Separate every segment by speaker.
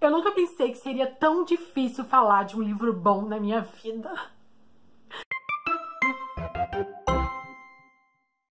Speaker 1: Eu nunca pensei que seria tão difícil falar de um livro bom na minha vida.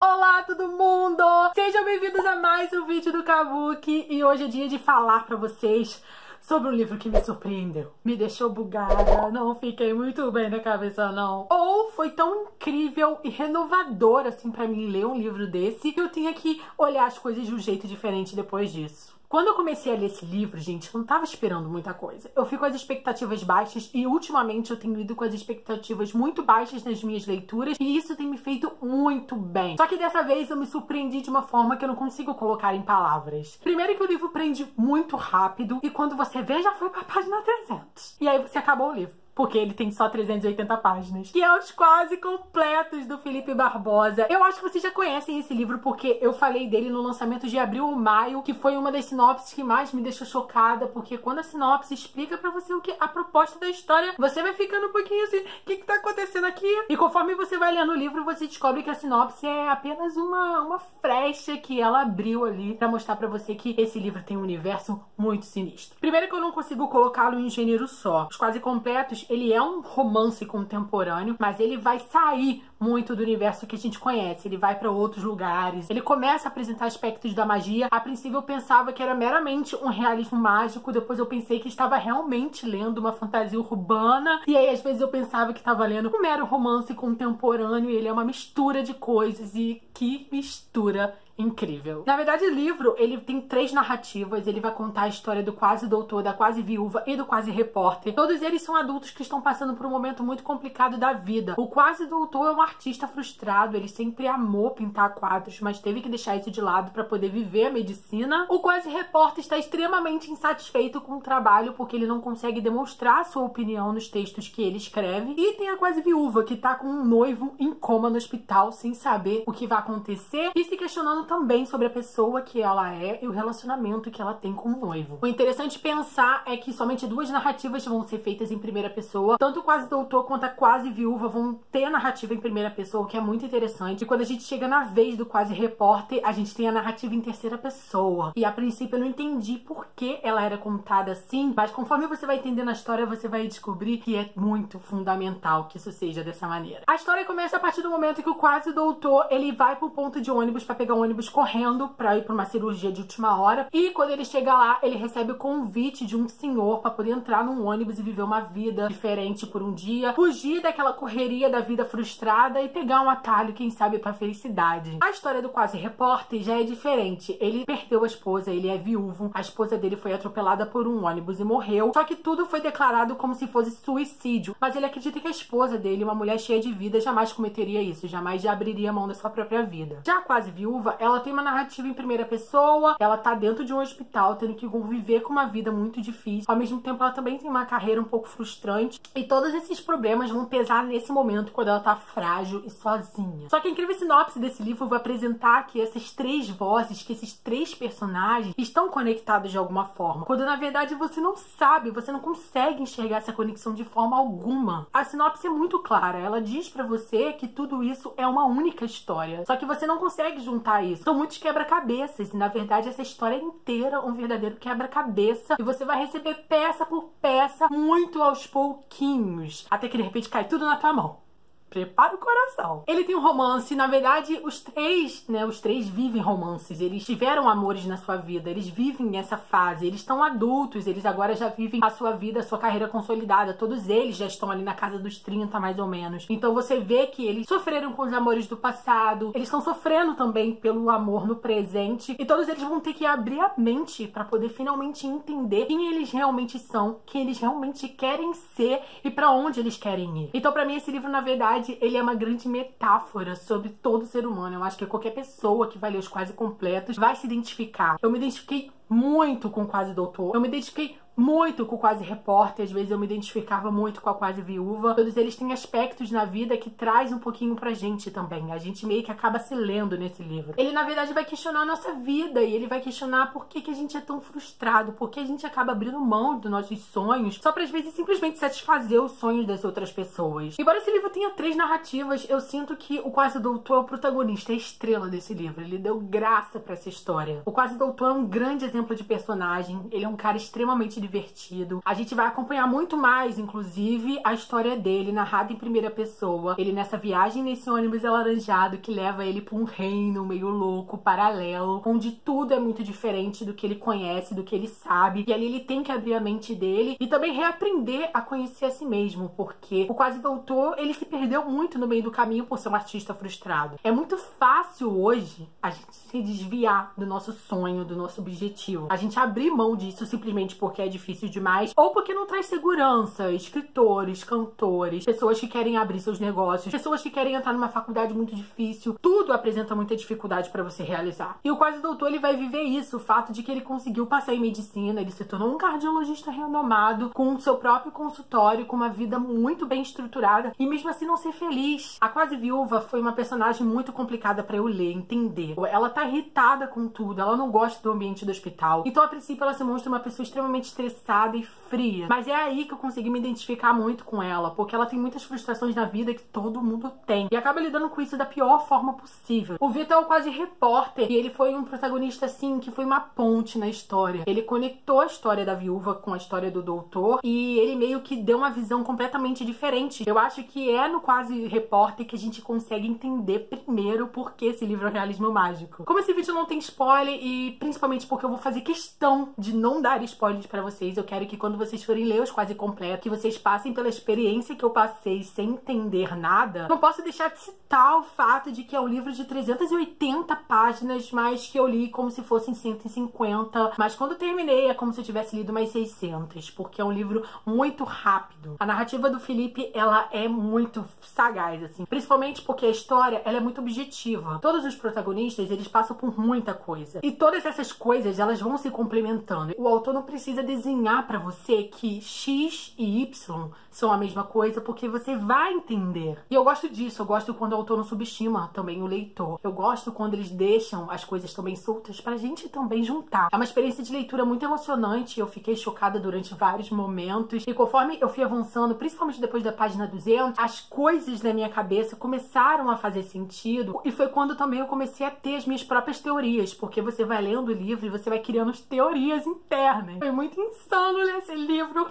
Speaker 1: Olá todo mundo! Sejam bem-vindos a mais um vídeo do Kabuki e hoje é dia de falar pra vocês sobre um livro que me surpreendeu. Me deixou bugada, não fiquei muito bem na cabeça não. Ou foi tão incrível e renovador assim pra mim ler um livro desse que eu tinha que olhar as coisas de um jeito diferente depois disso. Quando eu comecei a ler esse livro, gente, eu não tava esperando muita coisa. Eu fico com as expectativas baixas e ultimamente eu tenho ido com as expectativas muito baixas nas minhas leituras e isso tem me feito muito bem. Só que dessa vez eu me surpreendi de uma forma que eu não consigo colocar em palavras. Primeiro que o livro prende muito rápido e quando você vê já foi pra página 300. E aí você acabou o livro porque ele tem só 380 páginas, que é os quase completos do Felipe Barbosa. Eu acho que vocês já conhecem esse livro porque eu falei dele no lançamento de abril ou maio, que foi uma das sinopses que mais me deixou chocada, porque quando a sinopse explica para você o que a proposta da história, você vai ficando um pouquinho assim, o que que tá acontecendo aqui? E conforme você vai lendo o livro, você descobre que a sinopse é apenas uma, uma frecha que ela abriu ali para mostrar para você que esse livro tem um universo muito sinistro. Primeiro que eu não consigo colocá-lo em gênero só. Os quase completos ele é um romance contemporâneo, mas ele vai sair muito do universo que a gente conhece. Ele vai para outros lugares. Ele começa a apresentar aspectos da magia. A princípio eu pensava que era meramente um realismo mágico, depois eu pensei que estava realmente lendo uma fantasia urbana, e aí às vezes eu pensava que estava lendo um mero romance contemporâneo, e ele é uma mistura de coisas e que mistura incrível. Na verdade, o livro, ele tem três narrativas, ele vai contar a história do quase doutor, da quase viúva e do quase repórter. Todos eles são adultos que estão passando por um momento muito complicado da vida. O quase doutor é um artista frustrado, ele sempre amou pintar quadros, mas teve que deixar isso de lado para poder viver a medicina. O quase repórter está extremamente insatisfeito com o trabalho porque ele não consegue demonstrar sua opinião nos textos que ele escreve. E tem a quase viúva, que tá com um noivo em coma no hospital sem saber o que vai acontecer e se questionando também sobre a pessoa que ela é e o relacionamento que ela tem com o noivo. O interessante pensar é que somente duas narrativas vão ser feitas em primeira pessoa. Tanto quase doutor quanto a quase viúva vão ter a narrativa em primeira pessoa, o que é muito interessante. E quando a gente chega na vez do quase repórter, a gente tem a narrativa em terceira pessoa. E a princípio eu não entendi por que ela era contada assim, mas conforme você vai entendendo a história, você vai descobrir que é muito fundamental que isso seja dessa maneira. A história começa a partir do momento que o quase doutor, ele vai pro ponto de ônibus para pegar um ônibus correndo para ir para uma cirurgia de última hora. E quando ele chega lá, ele recebe o convite de um senhor para poder entrar num ônibus e viver uma vida diferente por um dia, fugir daquela correria da vida frustrada e pegar um atalho, quem sabe, para felicidade. A história do quase repórter já é diferente. Ele perdeu a esposa, ele é viúvo. A esposa dele foi atropelada por um ônibus e morreu. Só que tudo foi declarado como se fosse suicídio. Mas ele acredita que a esposa dele, uma mulher cheia de vida, jamais cometeria isso, jamais abriria mão da sua própria vida. Já a quase viúva, ela tem uma narrativa em primeira pessoa, ela tá dentro de um hospital, tendo que conviver com uma vida muito difícil. Ao mesmo tempo, ela também tem uma carreira um pouco frustrante. E todos esses problemas vão pesar nesse momento quando ela tá e sozinha. Só que a incrível sinopse desse livro vai apresentar que essas três vozes, que esses três personagens estão conectados de alguma forma. Quando na verdade você não sabe, você não consegue enxergar essa conexão de forma alguma. A sinopse é muito clara. Ela diz para você que tudo isso é uma única história. Só que você não consegue juntar isso. São muitos quebra-cabeças. E na verdade, essa história é inteira um verdadeiro quebra-cabeça. E você vai receber peça por peça, muito aos pouquinhos. Até que de repente cai tudo na tua mão prepara o coração. Ele tem um romance, na verdade, os três, né, os três vivem romances, eles tiveram amores na sua vida, eles vivem essa fase, eles estão adultos, eles agora já vivem a sua vida, a sua carreira consolidada, todos eles já estão ali na casa dos 30 mais ou menos. Então você vê que eles sofreram com os amores do passado, eles estão sofrendo também pelo amor no presente, e todos eles vão ter que abrir a mente para poder finalmente entender quem eles realmente são, quem eles realmente querem ser e para onde eles querem ir. Então para mim esse livro na verdade verdade, ele é uma grande metáfora sobre todo ser humano. Eu acho que qualquer pessoa que vai ler os quase completos vai se identificar. Eu me identifiquei muito com Quase Doutor. Eu me identifiquei muito com o Quase Repórter, às vezes eu me identificava muito com a Quase Viúva. Todos eles têm aspectos na vida que traz um pouquinho pra gente também. A gente meio que acaba se lendo nesse livro. Ele, na verdade, vai questionar a nossa vida e ele vai questionar por que, que a gente é tão frustrado, por que a gente acaba abrindo mão dos nossos sonhos só pra, às vezes, simplesmente satisfazer os sonhos das outras pessoas. Embora esse livro tenha três narrativas, eu sinto que o Quase Doutor é o protagonista, é a estrela desse livro. Ele deu graça para essa história. O Quase Doutor é um grande exemplo de personagem, ele é um cara extremamente divertido. A gente vai acompanhar muito mais, inclusive, a história dele narrada em primeira pessoa. Ele nessa viagem nesse ônibus alaranjado que leva ele para um reino meio louco, paralelo, onde tudo é muito diferente do que ele conhece, do que ele sabe. E ali ele tem que abrir a mente dele e também reaprender a conhecer a si mesmo, porque o quase doutor, ele se perdeu muito no meio do caminho por ser um artista frustrado. É muito fácil hoje a gente se desviar do nosso sonho, do nosso objetivo. A gente abrir mão disso simplesmente porque é difícil demais ou porque não traz segurança. Escritores, cantores, pessoas que querem abrir seus negócios, pessoas que querem entrar numa faculdade muito difícil, tudo apresenta muita dificuldade para você realizar. E o quase doutor ele vai viver isso, o fato de que ele conseguiu passar em medicina, ele se tornou um cardiologista renomado com o seu próprio consultório, com uma vida muito bem estruturada e mesmo assim não ser feliz. A quase viúva foi uma personagem muito complicada para eu ler, entender. Ela tá irritada com tudo, ela não gosta do ambiente do hospital. Então, a princípio, ela se mostra uma pessoa extremamente estressada e fria. Mas é aí que eu consegui me identificar muito com ela, porque ela tem muitas frustrações na vida que todo mundo tem. E acaba lidando com isso da pior forma possível. O Vitor é o quase repórter e ele foi um protagonista, assim, que foi uma ponte na história. Ele conectou a história da viúva com a história do doutor e ele meio que deu uma visão completamente diferente. Eu acho que é no quase repórter que a gente consegue entender primeiro por que esse livro é realismo mágico. Como esse vídeo não tem spoiler e principalmente porque eu vou fazer questão de não dar spoilers para vocês, eu quero que quando vocês forem ler os quase completo, que vocês passem pela experiência que eu passei sem entender nada. Não posso deixar de citar o fato de que é um livro de 380 páginas, mas que eu li como se fossem 150, mas quando terminei é como se eu tivesse lido mais 600, porque é um livro muito rápido. A narrativa do Felipe, ela é muito sagaz, assim, principalmente porque a história, ela é muito objetiva. Todos os protagonistas, eles passam por muita coisa. E todas essas coisas, elas vão se complementando. O autor não precisa desenhar para você que X e Y são a mesma coisa, porque você vai entender. E eu gosto disso, eu gosto quando o autor não subestima também o leitor. Eu gosto quando eles deixam as coisas também soltas pra gente também juntar. É uma experiência de leitura muito emocionante, eu fiquei chocada durante vários momentos. E conforme eu fui avançando, principalmente depois da página 200, as coisas na minha cabeça começaram a fazer sentido. E foi quando também eu comecei a ter as minhas próprias teorias, porque você vai lendo o livro e você vai criando teorias internas. Foi muito insano ler esse livro.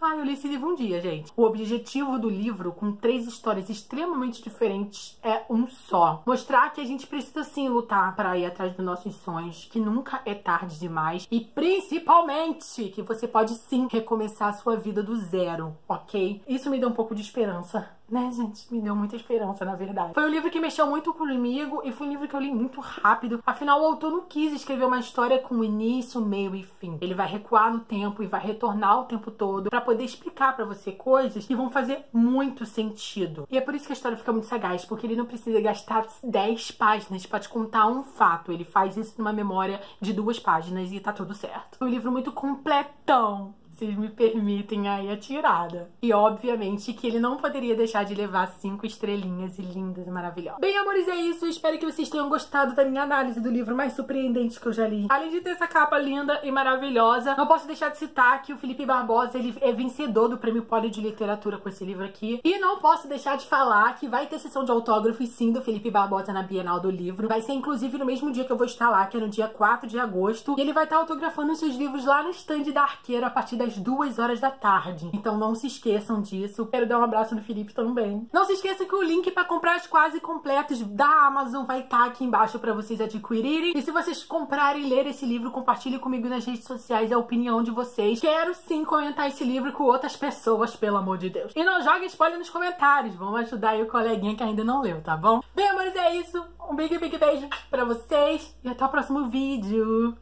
Speaker 1: Ah, eu li esse livro um dia, gente. O objetivo do livro, com três histórias extremamente diferentes, é um só. Mostrar que a gente precisa sim lutar para ir atrás dos nossos sonhos, que nunca é tarde demais e principalmente que você pode sim recomeçar a sua vida do zero, ok? Isso me deu um pouco de esperança né, gente? Me deu muita esperança, na verdade. Foi um livro que mexeu muito comigo e foi um livro que eu li muito rápido. Afinal, o autor não quis escrever uma história com início, meio e fim. Ele vai recuar no tempo e vai retornar o tempo todo para poder explicar para você coisas que vão fazer muito sentido. E é por isso que a história fica muito sagaz, porque ele não precisa gastar 10 páginas para te contar um fato. Ele faz isso numa memória de duas páginas e tá tudo certo. Foi um livro muito completão vocês me permitem aí a tirada. E obviamente que ele não poderia deixar de levar cinco estrelinhas e lindas e maravilhosas. Bem, amores, é isso. Espero que vocês tenham gostado da minha análise do livro mais surpreendente que eu já li. Além de ter essa capa linda e maravilhosa, não posso deixar de citar que o Felipe Barbosa ele é vencedor do Prêmio Poli de Literatura com esse livro aqui. E não posso deixar de falar que vai ter sessão de autógrafos sim do Felipe Barbosa na Bienal do Livro. Vai ser inclusive no mesmo dia que eu vou estar lá, que é no dia 4 de agosto. E ele vai estar autografando seus livros lá no stand da Arqueira a partir das às duas horas da tarde. Então não se esqueçam disso. Quero dar um abraço no Felipe também. Não se esqueçam que o link para comprar os quase completos da Amazon vai estar tá aqui embaixo para vocês adquirirem. E se vocês comprarem e ler esse livro, compartilhe comigo nas redes sociais a opinião de vocês. Quero sim comentar esse livro com outras pessoas, pelo amor de Deus. E não joguem spoiler nos comentários. Vamos ajudar aí o coleguinha que ainda não leu, tá bom? Bem, amores, é isso. Um big, big beijo pra vocês e até o próximo vídeo.